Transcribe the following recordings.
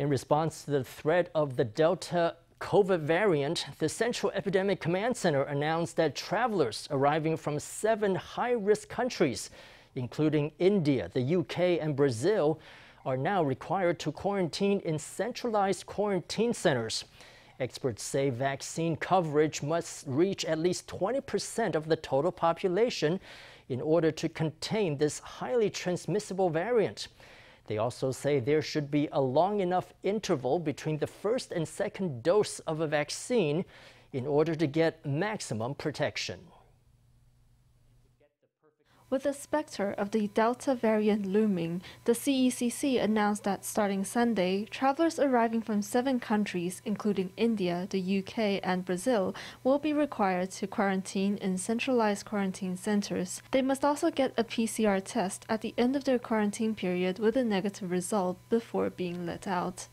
In response to the threat of the Delta COVID variant, the Central Epidemic Command Center announced that travelers arriving from seven high risk countries, including India, the UK, and Brazil, are now required to quarantine in centralized quarantine centers. Experts say vaccine coverage must reach at least 20% of the total population in order to contain this highly transmissible variant. They also say there should be a long enough interval between the first and second dose of a vaccine in order to get maximum protection. With the specter of the Delta variant looming, the CECC announced that starting Sunday, travelers arriving from seven countries, including India, the UK, and Brazil, will be required to quarantine in centralized quarantine centers. They must also get a PCR test at the end of their quarantine period with a negative result before being let out.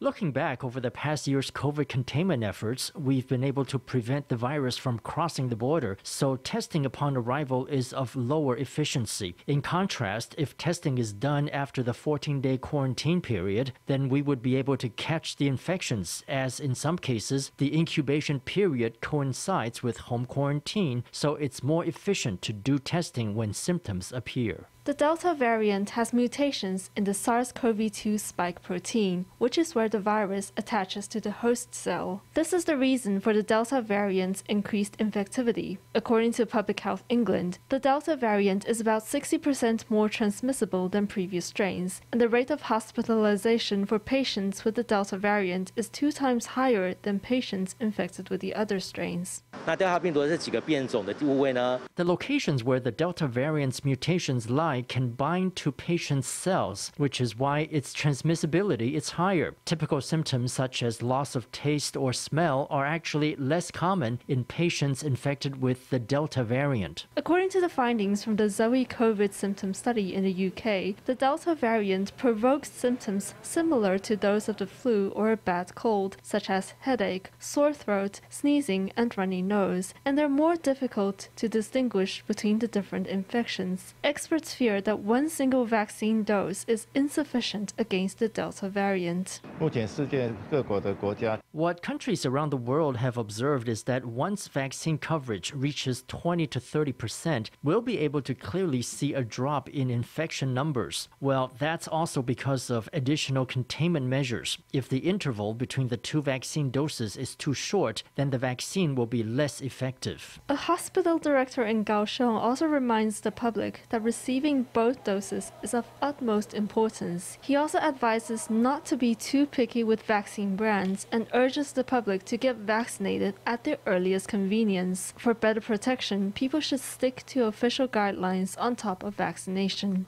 Looking back over the past year's COVID containment efforts, we've been able to prevent the virus from crossing the border, so testing upon arrival is of lower efficiency. In contrast, if testing is done after the 14 day quarantine period, then we would be able to catch the infections, as in some cases, the incubation period coincides with home quarantine, so it's more efficient to do testing when symptoms appear. The Delta variant has mutations in the SARS CoV 2 spike protein, which is where the virus attaches to the host cell. This is the reason for the Delta variant's increased infectivity. According to Public Health England, the Delta variant is about 60% more transmissible than previous strains, and the rate of hospitalization for patients with the Delta variant is two times higher than patients infected with the other strains. The locations where the Delta variant's mutations lie can bind to patients' cells, which is why its transmissibility is higher. Typical symptoms such as loss of taste or smell are actually less common in patients infected with the Delta variant. According to the findings from the Zoe COVID symptom study in the UK, the Delta variant provokes symptoms similar to those of the flu or a bad cold, such as headache, sore throat, sneezing, and runny nose, and they're more difficult to distinguish between the different infections. Experts fear that one single vaccine dose is insufficient against the Delta variant. What countries around the world have observed is that once vaccine coverage reaches 20 to 30 percent, we'll be able to clearly see a drop in infection numbers. Well, that's also because of additional containment measures. If the interval between the two vaccine doses is too short, then the vaccine will be less effective. A hospital director in Kaohsiung also reminds the public that receiving both doses is of utmost importance. He also advises not to be too picky with vaccine brands and urges the public to get vaccinated at their earliest convenience. For better protection, people should stick to official guidelines on top of vaccination.